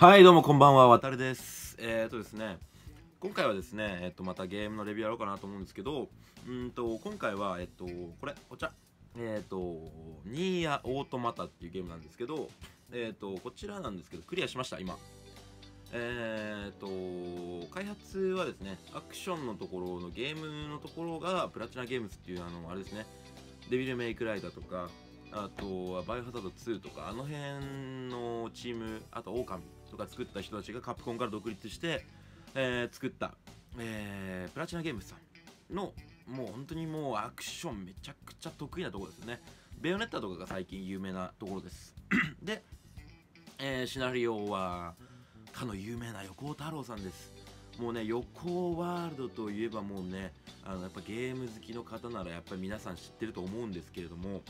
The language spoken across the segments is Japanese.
はいどうもこんばんはわたるです。えー、っとですね今回はですねえっとまたゲームのレビューやろうかなと思うんですけどうんと今回はえっとこれお茶。えー、っとニーヤオートマタっていうゲームなんですけどえー、っとこちらなんですけどクリアしました今。えー、っと開発はですねアクションのところのゲームのところがプラチナゲームズっていうあのあれですね。デビルメイクライダーとかあとはバイオハザード2とかあの辺のチームあとオオカミとか作った人たちがカプコンから独立して、えー、作った、えー、プラチナゲームズさんのもう本当にもうアクションめちゃくちゃ得意なところですよね。ベヨネッタとかが最近有名なところです。で、えー、シナリオはかの有名な横尾太郎さんです。もうね横尾ワールドといえばもうねあのやっぱゲーム好きの方ならやっぱり皆さん知ってると思うんですけれども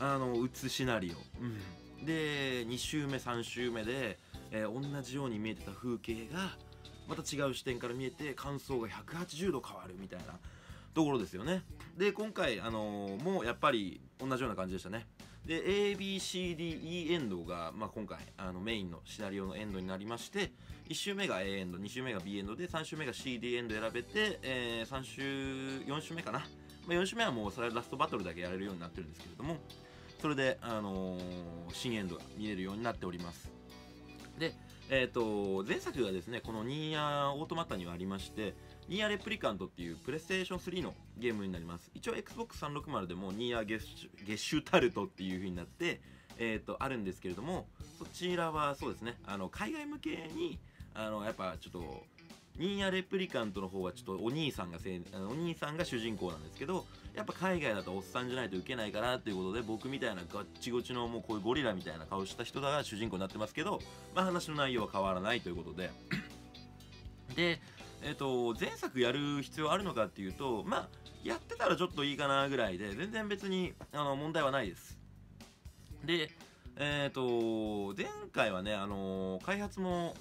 あの打つシナリオ、うん、で2周目3周目で、えー、同じように見えてた風景がまた違う視点から見えて感想が180度変わるみたいなところですよね。で今回、あのー、もうやっぱり同じような感じでしたね。で ABCDE エンドが、まあ、今回あのメインのシナリオのエンドになりまして1周目が A エンド2周目が B エンドで3周目が CD エンド選べて、えー、3周4周目かな、まあ、4周目はもうそれラストバトルだけやれるようになってるんですけれどもそれで、あのー、新エンドが見えるようになっております。で、えーと、前作がですねこのニーヤオートマタにはありましてニーヤレプリカントっていうプレイステーション3のゲームになります。一応 XBOX360 でもニーヤゲッシュタルトっていう風になってえーと、あるんですけれどもそちらはそうですねあの海外向けにあのやっぱちょっとニーヤレプリカントの方はちょっとお兄さんがせお兄さんが主人公なんですけどやっぱ海外だとおっさんじゃないと受けないからっていうことで僕みたいなガッチゴチのもうこういうゴリラみたいな顔した人が主人公になってますけど、まあ、話の内容は変わらないということで。で、えーと、前作やる必要あるのかっていうとまあやってたらちょっといいかなぐらいで全然別にあの問題はないです。でえっ、ー、と前回はねあの開発も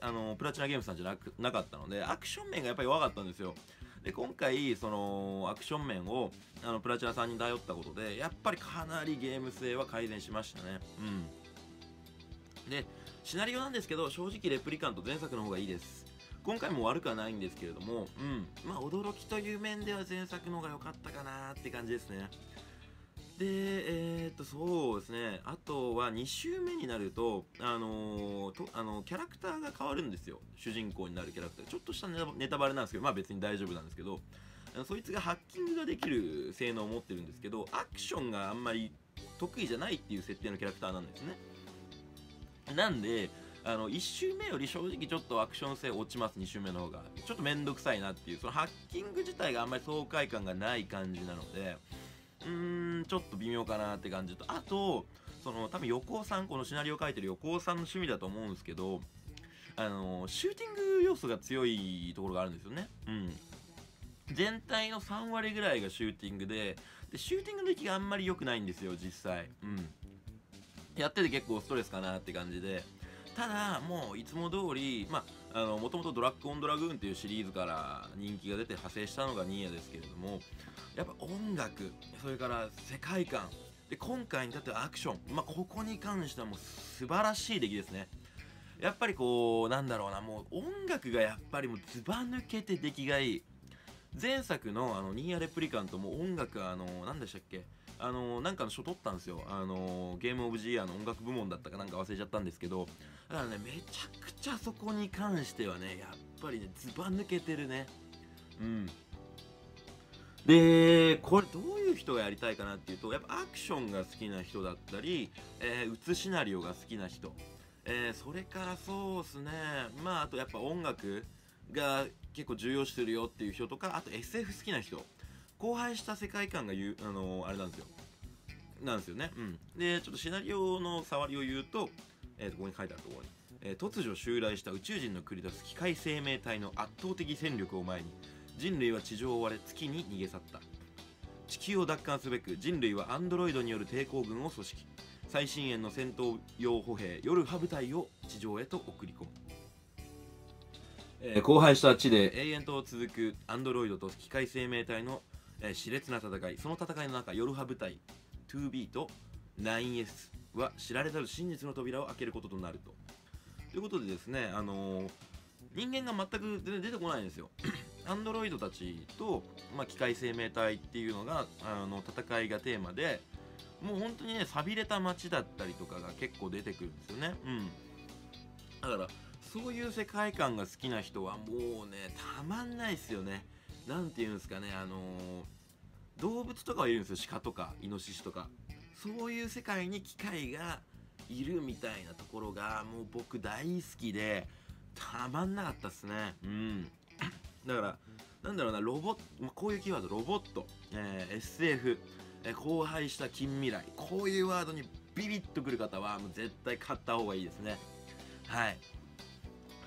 あのプラチナゲームさんじゃなくなかったのでアクション面がやっぱり弱かったんですよ。で今回そのアクション面をあのプラチナさんに頼ったことでやっぱりかなりゲーム性は改善しましたね。うん。でシナリオなんですけど正直レプリカント前作の方がいいです。今回も悪くはないんですけれどもうん。まあ驚きという面では前作の方が良かったかなって感じですね。でえー、っとそうですね。あとは2週目になるとあのー、とあのキャラクターが変わるんですよ。主人公になるキャラクター。ちょっとしたネタバレなんですけどまあ別に大丈夫なんですけどあのそいつがハッキングができる性能を持ってるんですけどアクションがあんまり得意じゃないっていう設定のキャラクターなんですね。なんであの1周目より正直ちょっとアクション性落ちます2周目の方が。ちょっと面倒くさいなっていうそのハッキング自体があんまり爽快感がない感じなのでうーんちょっと微妙かなって感じと。あとその多分横尾さんこのシナリオ書いてる横尾さんの趣味だと思うんですけどあのシューティング要素が強いところがあるんですよね。うん。全体の3割ぐらいがシューティングででシューティングの出来があんまり良くないんですよ実際。うん。やってて結構ストレスかなって感じで。ただもういつも通りまあもともとドラッグオンドラグーンっていうシリーズから人気が出て派生したのがニーヤですけれどもやっぱ音楽それから世界観で今回に至ってはアクション、まあ、ここに関してはもう素晴らしい出来ですね。やっぱりこうなんだろうなもう音楽がやっぱりもうずば抜けて出来がいい。前作のあのニーヤレプリカントも音楽あの何でしたっけ？あのなんかの賞取ったんですよ。あのゲームオブジイヤーの音楽部門だったかなんか忘れちゃったんですけど。だからねめちゃくちゃそこに関してはねやっぱりねずば抜けてるね。うん。でこれどういう人がやりたいかなっていうとやっぱアクションが好きな人だったり、えー、打つシナリオが好きな人、えー、それからそうですね。まああとやっぱ音楽が結構重要視するよっていう人とかあと SF 好きな人。荒廃した世界観が言うあのー、あれなんですよ。なんですよね。うん。でちょっとシナリオの触りを言うと,、えー、ここに書いてあるところに、えー、突如襲来した宇宙人の繰り出す機械生命体の圧倒的戦力を前に人類は地上を追われ月に逃げ去った。地球を奪還すべく人類はアンドロイドによる抵抗軍を組織。最新鋭の戦闘用歩兵ヨルハ部隊を地上へと送り込む、えー、荒廃した地で永遠と続くアンドロイドと機械生命体の、えー、熾烈な戦いその戦いの中ヨルハ部隊 2B と 9S は知られざる真実の扉を開けることとなると。ということでですねあのー人間が全く全然出てこないんですよ。アンドロイドたちと、まあ、機械生命体っていうのがあの戦いがテーマでもう本当にね寂れた街だったりとかが結構出てくるんですよね。うん。だからそういう世界観が好きな人はもうねたまんないですよね。なんていうんですかねあのー動物とかはいるんですよ鹿とかイノシシとか。そういう世界に機械がいるみたいなところがもう僕大好きでたまんなかったっすね。うん。だからなんだろうなロボットまこういうキーワードロボット、えー SF、えー荒廃した近未来。こういうワードにビビッとくる方はもう絶対買った方がいいですね。はい。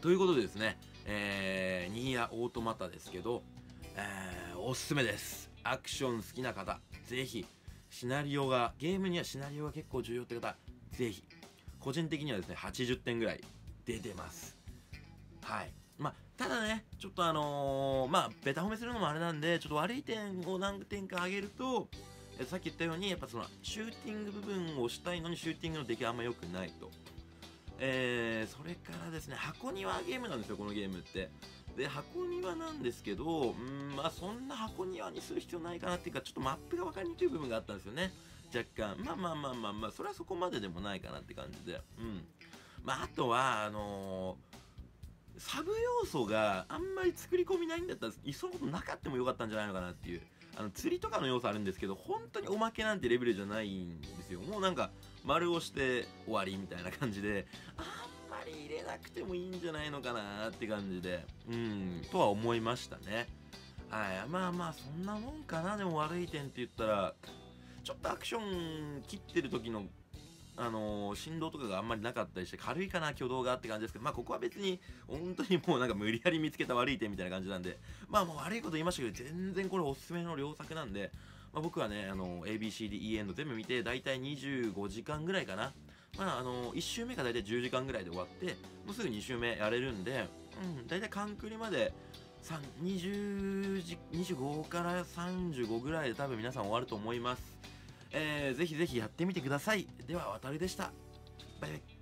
ということでですね、えー、ニーヤオートマタですけど、えーおすすめです。アクション好きな方ぜひシナリオがゲームにはシナリオが結構重要って方ぜひ。個人的にはですね80点ぐらい出てます。はい。まあただねちょっとあのーまあベタ褒めするのもあれなんでちょっと悪い点を何点か上げるとさっき言ったようにやっぱそのシューティング部分をしたいのにシューティングの出来があんま良くないと。えーそれからですね箱庭ゲームなんですよこのゲームって。で箱庭なんですけどうんまあそんな箱庭にする必要ないかなっていうかちょっとマップが分かりにくい部分があったんですよね。若干。まあまあまあまあまあそれはそこまででもないかなって感じで。うん。まああとはあのーサブ要素があんまり作り込みないんだったらいっそのことなかったもよかったんじゃないのかなっていう。あの釣りとかの要素あるんですけど本当におまけなんてレベルじゃないんですよ。もうなんか丸押して終わりみたいな感じで。あんまり入れなくてもいいんじゃないのかなって感じで。うん。とは思いましたね。はい。まあまあそんなもんかな。でも悪い点って言ったらちょっとアクション切ってる時のあのー振動とかがあんまりなかったりして軽いかな挙動がって感じですけどまあここは別に本当にもうなんか無理やり見つけた悪い点みたいな感じなんでまあもう悪いこと言いましたけど全然これおすすめの良作なんで、まあ、僕はねあの ABCDE エンド全部見て大体25時間ぐらいかなまああの1周目が大体10時間ぐらいで終わってもうすぐ2周目やれるんでうん大体カンクリまで20時25から35ぐらいで多分皆さん終わると思います。えーぜひぜひやってみてください。では渡りでした。バイバイ。